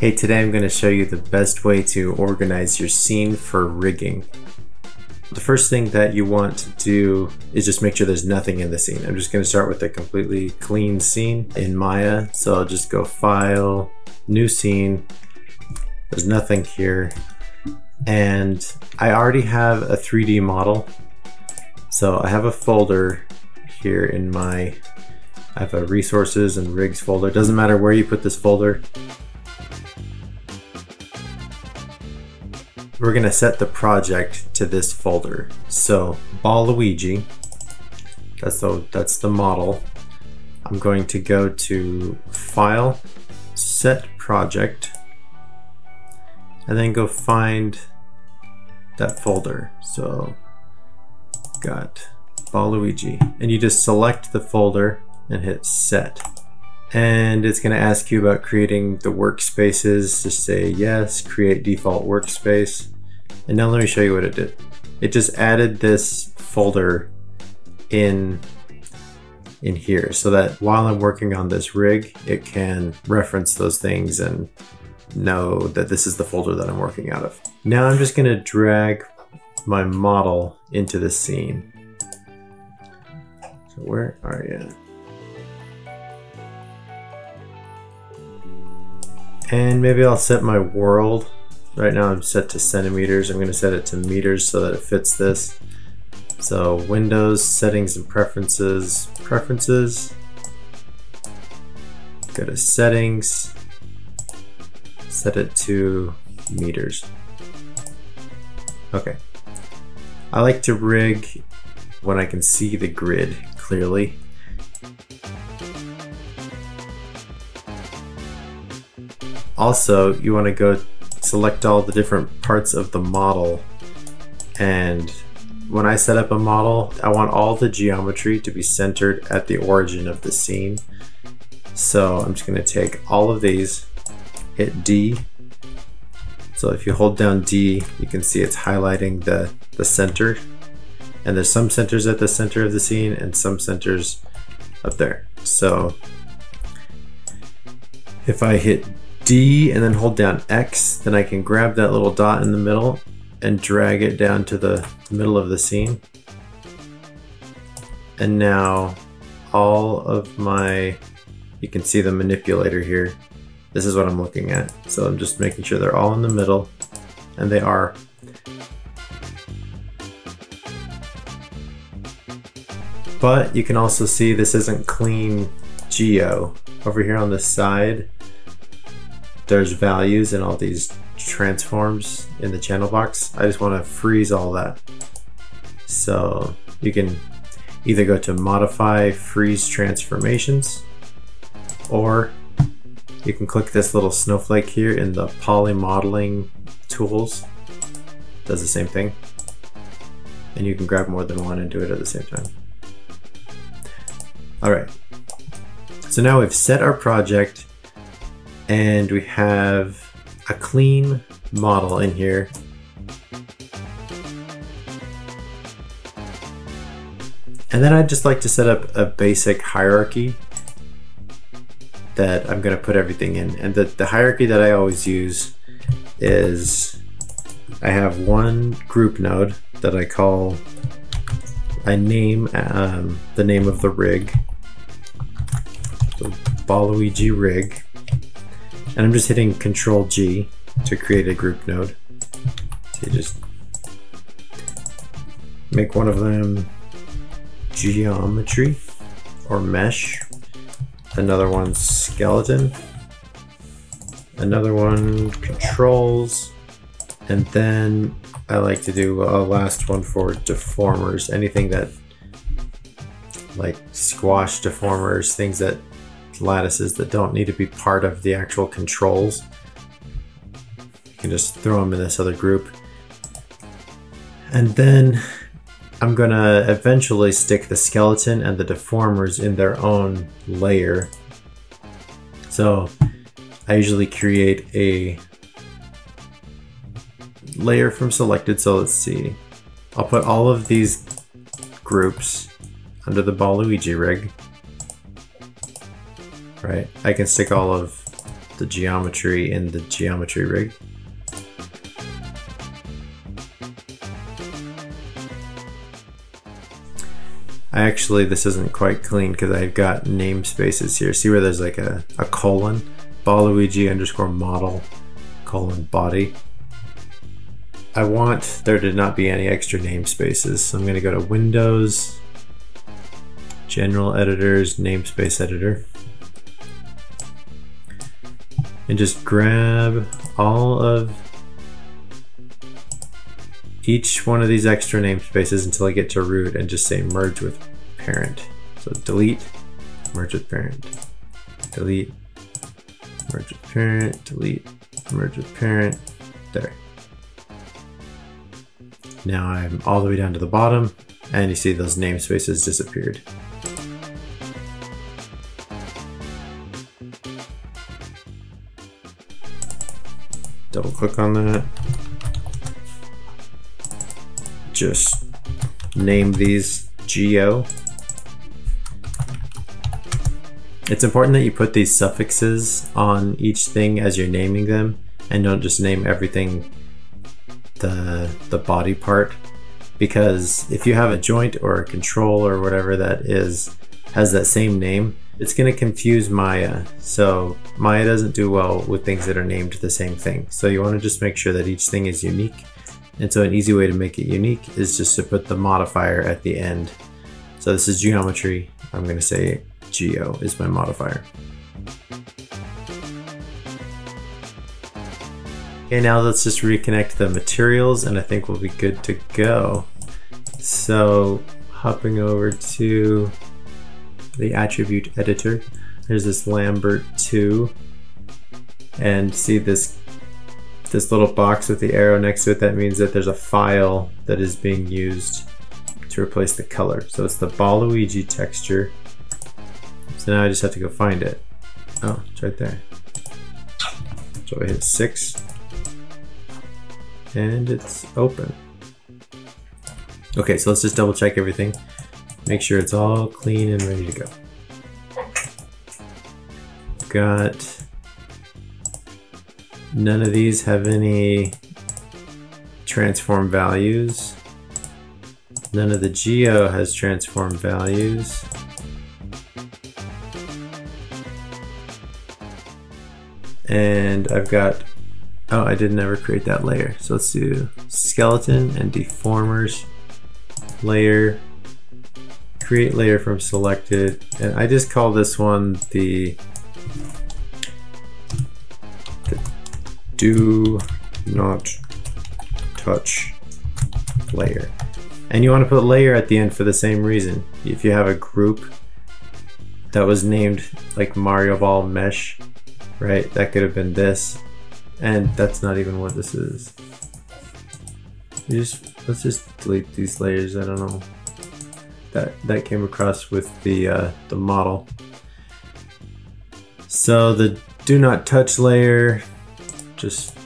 Hey, today I'm going to show you the best way to organize your scene for rigging. The first thing that you want to do is just make sure there's nothing in the scene. I'm just going to start with a completely clean scene in Maya. So I'll just go File, New Scene. There's nothing here. And I already have a 3D model. So I have a folder here in my, I have a resources and rigs folder. Doesn't matter where you put this folder. we're gonna set the project to this folder. So Ball-Luigi, that's the, that's the model. I'm going to go to File, Set Project, and then go find that folder. So got Ball-Luigi, and you just select the folder and hit Set. And it's going to ask you about creating the workspaces. Just say yes, create default workspace. And now let me show you what it did. It just added this folder in in here so that while I'm working on this rig, it can reference those things and know that this is the folder that I'm working out of. Now I'm just gonna drag my model into the scene. So where are you? And maybe I'll set my world Right now I'm set to centimeters. I'm going to set it to meters so that it fits this. So Windows, Settings and Preferences, Preferences. Go to Settings, set it to meters. Okay. I like to rig when I can see the grid clearly. Also, you want to go select all the different parts of the model and when I set up a model, I want all the geometry to be centered at the origin of the scene. So I'm just going to take all of these, hit D. So if you hold down D, you can see it's highlighting the, the center. And there's some centers at the center of the scene and some centers up there. So if I hit D and then hold down X, then I can grab that little dot in the middle and drag it down to the middle of the scene. And now all of my, you can see the manipulator here. This is what I'm looking at. So I'm just making sure they're all in the middle and they are. But you can also see this isn't clean geo. Over here on the side, there's values in all these transforms in the channel box. I just want to freeze all that. So you can either go to modify freeze transformations or you can click this little snowflake here in the poly modeling tools. Does the same thing. And you can grab more than one and do it at the same time. All right. So now we've set our project and we have a clean model in here. And then I'd just like to set up a basic hierarchy that I'm going to put everything in. And the, the hierarchy that I always use is I have one group node that I call, I name um, the name of the rig, so Ball-Luigi rig. And I'm just hitting Control G to create a group node. You just make one of them geometry or mesh. Another one skeleton. Another one controls. And then I like to do a last one for deformers. Anything that like squash deformers, things that lattices that don't need to be part of the actual controls. You can just throw them in this other group. And then I'm gonna eventually stick the skeleton and the deformers in their own layer. So I usually create a layer from selected. So let's see. I'll put all of these groups under the Ball-Luigi rig. Right? I can stick all of the geometry in the geometry rig. I actually, this isn't quite clean because I've got namespaces here. See where there's like a, a colon? Baluigi underscore model colon body. I want there to not be any extra namespaces. So I'm going to go to Windows, General Editors, Namespace Editor. And just grab all of each one of these extra namespaces until I get to root and just say merge with parent. So delete, merge with parent, delete, merge with parent, delete, merge with parent, there. Now I'm all the way down to the bottom and you see those namespaces disappeared. Double click on that. Just name these Geo. It's important that you put these suffixes on each thing as you're naming them and don't just name everything the, the body part because if you have a joint or a control or whatever that is has that same name it's going to confuse Maya. So Maya doesn't do well with things that are named the same thing. So you want to just make sure that each thing is unique. And so an easy way to make it unique is just to put the modifier at the end. So this is geometry. I'm going to say geo is my modifier. Okay, now let's just reconnect the materials and I think we'll be good to go. So hopping over to the attribute editor, there's this Lambert 2 and see this this little box with the arrow next to it that means that there's a file that is being used to replace the color. So it's the Baluigi texture. So now I just have to go find it. Oh, it's right there. So I hit 6 and it's open. Okay, so let's just double check everything. Make sure it's all clean and ready to go. Got none of these have any transform values. None of the geo has transform values. And I've got Oh, I did never create that layer. So let's do skeleton and deformers layer, create layer from selected. And I just call this one the, the do not touch layer. And you want to put layer at the end for the same reason. If you have a group that was named like Mario Ball Mesh, right? That could have been this and that's not even what this is. You just let's just delete these layers. I don't know. That that came across with the uh, the model. So the do not touch layer, just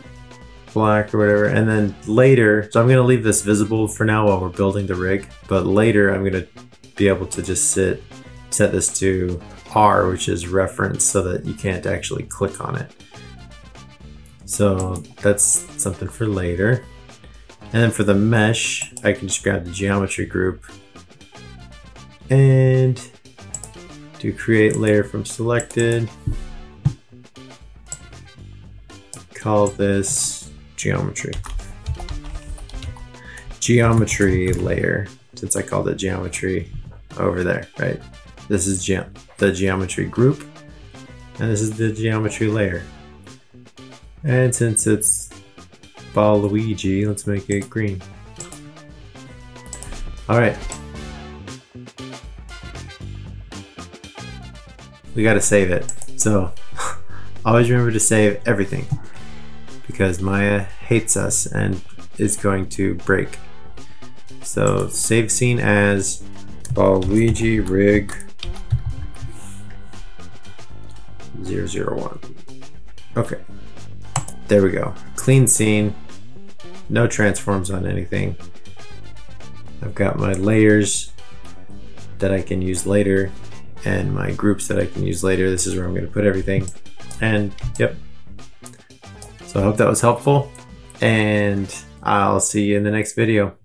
black or whatever, and then later. So I'm gonna leave this visible for now while we're building the rig, but later I'm gonna be able to just sit set this to R, which is reference, so that you can't actually click on it. So that's something for later. And then for the mesh, I can just grab the geometry group and do create layer from selected. Call this geometry. Geometry layer, since I called it geometry over there, right? This is ge the geometry group, and this is the geometry layer. And since it's Luigi, let's make it green. Alright. We gotta save it. So, always remember to save everything. Because Maya hates us and is going to break. So, save scene as Luigi Rig 001. Okay. There we go. Clean scene. No transforms on anything. I've got my layers that I can use later. And my groups that I can use later. This is where I'm going to put everything. And yep. So I hope that was helpful and I'll see you in the next video.